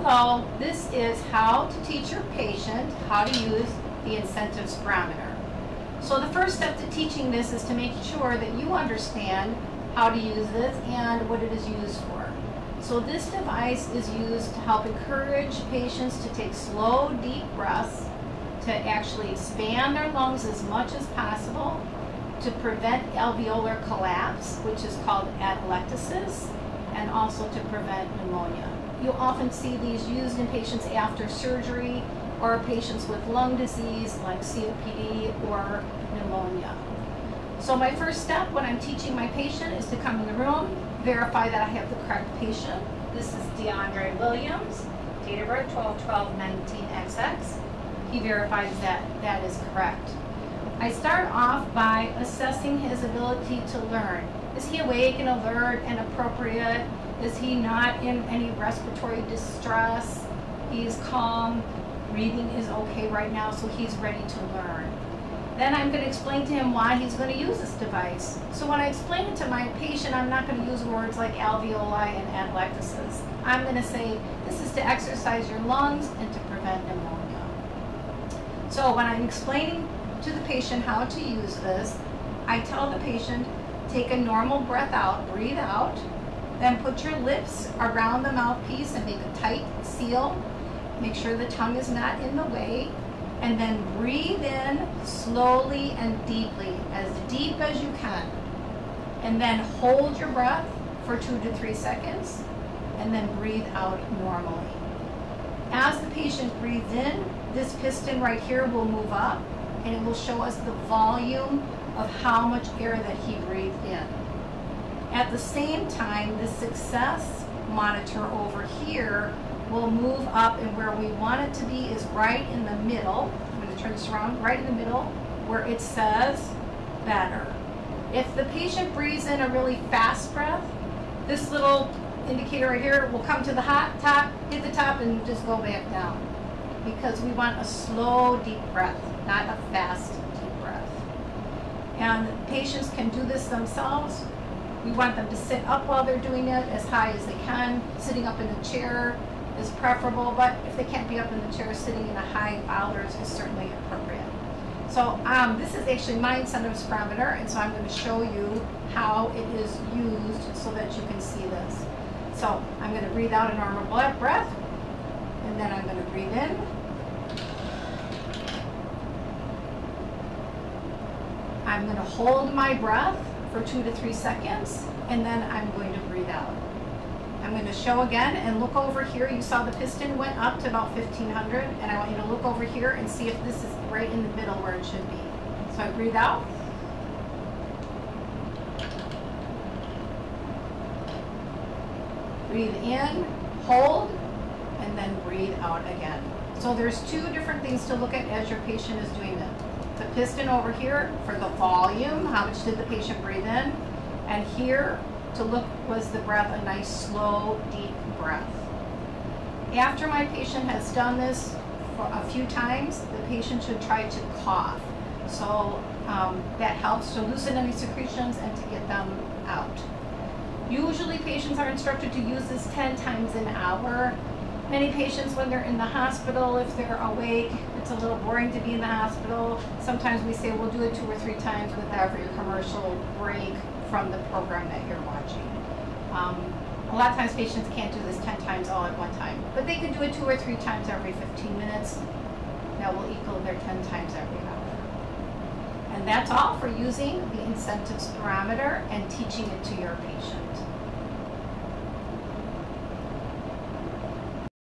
Hello, this is how to teach your patient how to use the incentive spirometer. So the first step to teaching this is to make sure that you understand how to use this and what it is used for. So this device is used to help encourage patients to take slow, deep breaths, to actually expand their lungs as much as possible, to prevent alveolar collapse, which is called atelectasis, and also to prevent pneumonia. You'll often see these used in patients after surgery or patients with lung disease like COPD or pneumonia. So my first step when I'm teaching my patient is to come in the room, verify that I have the correct patient. This is DeAndre Williams, date of birth 12-12-19XX. He verifies that that is correct. I start off by assessing his ability to learn. Is he awake and alert and appropriate? Is he not in any respiratory distress? He's calm. Breathing is okay right now, so he's ready to learn. Then I'm going to explain to him why he's going to use this device. So when I explain it to my patient, I'm not going to use words like alveoli and atelectasis. I'm going to say, this is to exercise your lungs and to prevent pneumonia. So when I'm explaining to the patient how to use this, I tell the patient, take a normal breath out, breathe out, then put your lips around the mouthpiece and make a tight seal. Make sure the tongue is not in the way. And then breathe in slowly and deeply, as deep as you can. And then hold your breath for two to three seconds. And then breathe out normally. As the patient breathes in, this piston right here will move up and it will show us the volume of how much air that he breathed in. At the same time, the success monitor over here will move up and where we want it to be is right in the middle. I'm going to turn this around, right in the middle where it says better. If the patient breathes in a really fast breath, this little indicator right here will come to the hot top, hit the top, and just go back down. Because we want a slow, deep breath, not a fast, deep breath. And patients can do this themselves we want them to sit up while they're doing it as high as they can. Sitting up in the chair is preferable, but if they can't be up in the chair, sitting in a high Fowler's is certainly appropriate. So um, this is actually my incentive spirometer, and so I'm going to show you how it is used so that you can see this. So I'm going to breathe out a normal breath, and then I'm going to breathe in. I'm going to hold my breath for two to three seconds, and then I'm going to breathe out. I'm going to show again and look over here. You saw the piston went up to about 1500, and I want you to look over here and see if this is right in the middle where it should be. So I breathe out. Breathe in, hold, and then breathe out again. So there's two different things to look at as your patient is doing this the piston over here for the volume, how much did the patient breathe in, and here to look was the breath a nice slow deep breath. After my patient has done this for a few times, the patient should try to cough. So um, that helps to loosen any secretions and to get them out. Usually patients are instructed to use this 10 times an hour Many patients, when they're in the hospital, if they're awake, it's a little boring to be in the hospital. Sometimes we say we'll do it two or three times with every commercial break from the program that you're watching. Um, a lot of times patients can't do this 10 times all at one time, but they can do it two or three times every 15 minutes. That will equal their 10 times every hour. And that's all for using the incentive spirometer and teaching it to your patient.